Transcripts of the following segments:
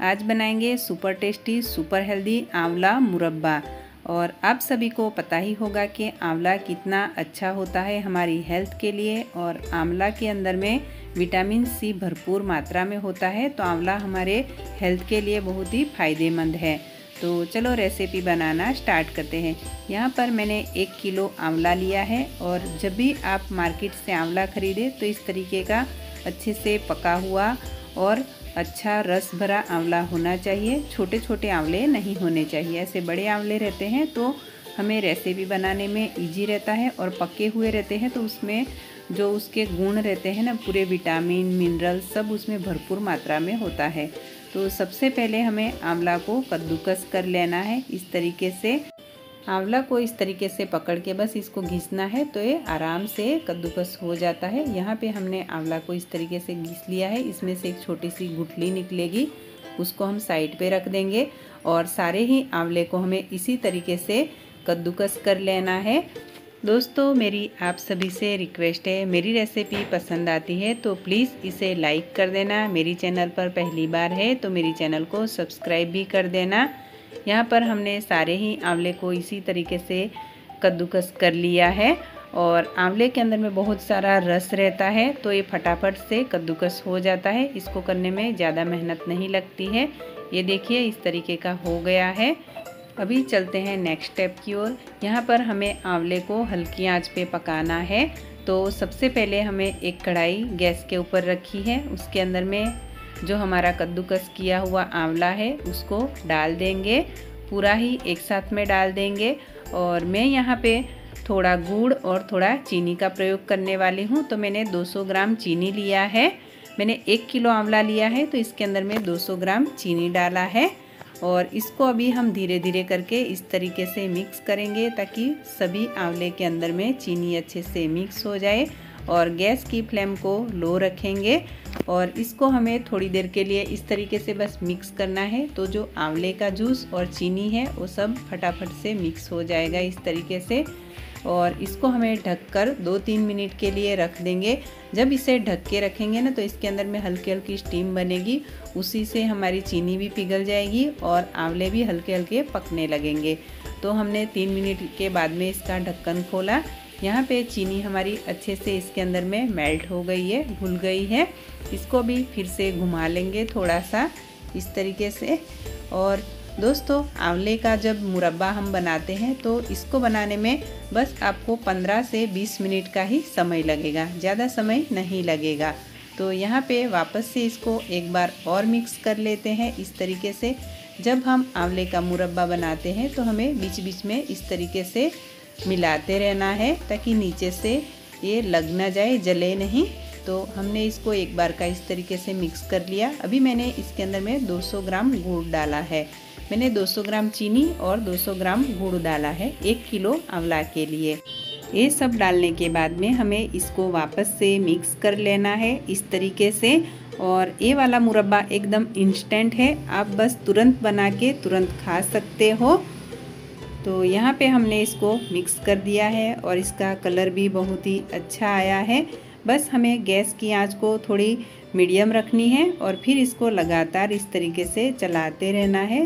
आज बनाएँगे super tasty, super healthy आंवला मुरब्बा। और आप सभी को पता ही होगा कि आंवला कितना अच्छा होता है हमारी हेल्थ के लिए और आंवला के अंदर में विटामिन सी भरपूर मात्रा में होता है तो आंवला हमारे हेल्थ के लिए बहुत ही फ़ायदेमंद है। तो चलो रेसिपी बनाना स्टार्ट करते हैं। यहाँ पर मैंने एक किलो आंवला लिया है और जब भी आप मार्केट से आंवला ख़रीदें तो इस तरीके का अच्छे से पका हुआ और अच्छा रस भरा आंवला होना चाहिए। छोटे छोटे आंवले नहीं होने चाहिए। ऐसे बड़े आंवले रहते हैं तो हमें रेसिपी बनाने में इजी रहता है और पके हुए रहते हैं तो उसमें जो उसके गुण रहते हैं ना, पूरे विटामिन मिनरल सब उसमें भरपूर मात्रा में होता है। तो सबसे पहले हमें आंवला को कद्दूकस कर लेना है। इस तरीके से आंवला को इस तरीके से पकड़ के बस इसको घिसना है तो ये आराम से कद्दूकस हो जाता है। यहाँ पे हमने आंवला को इस तरीके से घिस लिया है। इसमें से एक छोटी सी गुठली निकलेगी, उसको हम साइड पे रख देंगे और सारे ही आंवले को हमें इसी तरीके से कद्दूकस कर लेना है। दोस्तों, मेरी आप सभी से रिक्वेस्ट है, मेरी रेसिपी पसंद आती है तो प्लीज़ इसे लाइक कर देना। मेरी चैनल पर पहली बार है तो मेरी चैनल को सब्सक्राइब भी कर देना। यहाँ पर हमने सारे ही आंवले को इसी तरीके से कद्दूकस कर लिया है और आंवले के अंदर में बहुत सारा रस रहता है तो ये फटाफट से कद्दूकस हो जाता है। इसको करने में ज़्यादा मेहनत नहीं लगती है। ये देखिए, इस तरीके का हो गया है। अभी चलते हैं नेक्स्ट स्टेप की ओर। यहाँ पर हमें आंवले को हल्की आँच पे पकाना है। तो सबसे पहले हमें एक कढ़ाई गैस के ऊपर रखी है। उसके अंदर में जो हमारा कद्दूकस किया हुआ आंवला है, उसको डाल देंगे। पूरा ही एक साथ में डाल देंगे। और मैं यहाँ पे थोड़ा गुड़ और थोड़ा चीनी का प्रयोग करने वाली हूँ। तो मैंने 200 ग्राम चीनी लिया है। मैंने एक किलो आंवला लिया है तो इसके अंदर में 200 ग्राम चीनी डाला है। और इसको अभी हम धीरे धीरे करके इस तरीके से मिक्स करेंगे, ताकि सभी आंवले के अंदर में चीनी अच्छे से मिक्स हो जाए। और गैस की फ्लेम को लो रखेंगे और इसको हमें थोड़ी देर के लिए इस तरीके से बस मिक्स करना है। तो जो आंवले का जूस और चीनी है, वो सब फटाफट से मिक्स हो जाएगा इस तरीके से। और इसको हमें ढककर दो तीन मिनट के लिए रख देंगे। जब इसे ढक के रखेंगे ना तो इसके अंदर में हल्की हल्की स्टीम बनेगी। उसी से हमारी चीनी भी पिघल जाएगी और आंवले भी हल्के हल्के पकने लगेंगे। तो हमने तीन मिनट के बाद में इसका ढक्कन खोला। यहाँ पे चीनी हमारी अच्छे से इसके अंदर में मेल्ट हो गई है, घुल गई है। इसको भी फिर से घुमा लेंगे थोड़ा सा इस तरीके से। और दोस्तों, आंवले का जब मुरब्बा हम बनाते हैं तो इसको बनाने में बस आपको 15 से 20 मिनट का ही समय लगेगा, ज़्यादा समय नहीं लगेगा। तो यहाँ पे वापस से इसको एक बार और मिक्स कर लेते हैं इस तरीके से। जब हम आंवले का मुरब्बा बनाते हैं तो हमें बीच बीच में इस तरीके से मिलाते रहना है ताकि नीचे से ये लग ना जाए, जले नहीं। तो हमने इसको एक बार का इस तरीके से मिक्स कर लिया। अभी मैंने इसके अंदर में 200 ग्राम गुड़ डाला है। मैंने 200 ग्राम चीनी और 200 ग्राम गुड़ डाला है, एक किलो आंवला के लिए। ये सब डालने के बाद में हमें इसको वापस से मिक्स कर लेना है इस तरीके से। और ये वाला मुरब्बा एकदम इंस्टेंट है। आप बस तुरंत बना के तुरंत खा सकते हो। तो यहाँ पे हमने इसको मिक्स कर दिया है और इसका कलर भी बहुत ही अच्छा आया है। बस हमें गैस की आँच को थोड़ी मीडियम रखनी है और फिर इसको लगातार इस तरीके से चलाते रहना है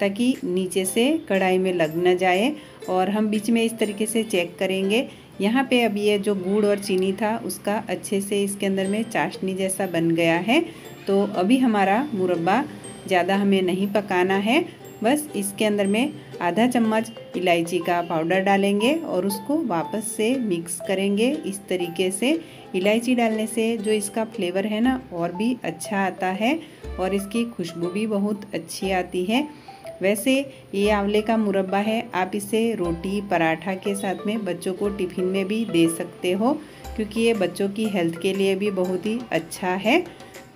ताकि नीचे से कढ़ाई में लग न जाए और हम बीच में इस तरीके से चेक करेंगे। यहाँ पे अब ये जो गुड़ और चीनी था उसका अच्छे से इसके अंदर में चाशनी जैसा बन गया है। तो अभी हमारा मुरब्बा ज़्यादा हमें नहीं पकाना है। बस इसके अंदर में आधा चम्मच इलायची का पाउडर डालेंगे और उसको वापस से मिक्स करेंगे। इस तरीके से इलायची डालने से जो इसका फ्लेवर है ना, और भी अच्छा आता है और इसकी खुशबू भी बहुत अच्छी आती है। वैसे ये आंवले का मुरब्बा है, आप इसे रोटी, पराठा के साथ में बच्चों को टिफ़िन में भी दे सकते हो, क्योंकि ये बच्चों की हेल्थ के लिए भी बहुत ही अच्छा है।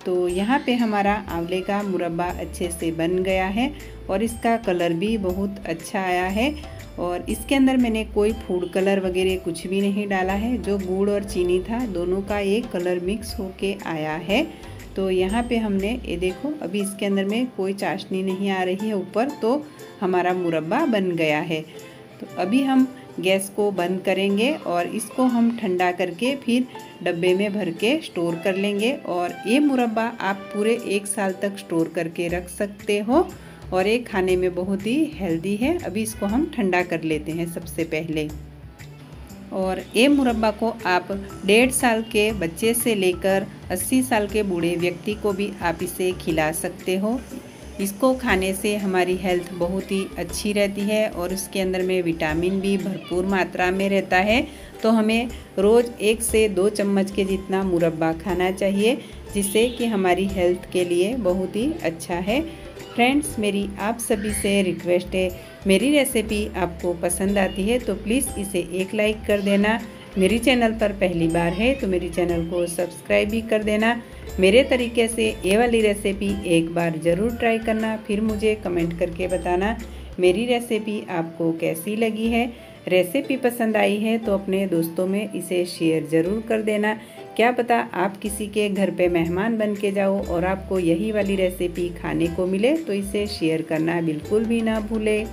तो यहाँ पे हमारा आंवले का मुरब्बा अच्छे से बन गया है और इसका कलर भी बहुत अच्छा आया है और इसके अंदर मैंने कोई फ़ूड कलर वगैरह कुछ भी नहीं डाला है। जो गुड़ और चीनी था, दोनों का एक कलर मिक्स होके आया है। तो यहाँ पे हमने, ये देखो, अभी इसके अंदर में कोई चाशनी नहीं आ रही है ऊपर तो हमारा मुरब्बा बन गया है। तो अभी हम गैस को बंद करेंगे और इसको हम ठंडा करके फिर डब्बे में भर के स्टोर कर लेंगे। और ये मुरब्बा आप पूरे एक साल तक स्टोर करके रख सकते हो और ये खाने में बहुत ही हेल्दी है। अभी इसको हम ठंडा कर लेते हैं सबसे पहले। और ये मुरब्बा को आप डेढ़ साल के बच्चे से लेकर 80 साल के बूढ़े व्यक्ति को भी आप इसे खिला सकते हो। इसको खाने से हमारी हेल्थ बहुत ही अच्छी रहती है और उसके अंदर में विटामिन भी भरपूर मात्रा में रहता है। तो हमें रोज़ एक से दो चम्मच के जितना मुरब्बा खाना चाहिए, जिससे कि हमारी हेल्थ के लिए बहुत ही अच्छा है। फ्रेंड्स, मेरी आप सभी से रिक्वेस्ट है, मेरी रेसिपी आपको पसंद आती है तो प्लीज़ इसे एक लाइक कर देना। मेरी चैनल पर पहली बार है तो मेरी चैनल को सब्सक्राइब भी कर देना। मेरे तरीके से ये वाली रेसिपी एक बार ज़रूर ट्राई करना, फिर मुझे कमेंट करके बताना मेरी रेसिपी आपको कैसी लगी है। रेसिपी पसंद आई है तो अपने दोस्तों में इसे शेयर ज़रूर कर देना। क्या पता आप किसी के घर पे मेहमान बन के जाओ और आपको यही वाली रेसिपी खाने को मिले तो इसे शेयर करना बिल्कुल भी ना भूले।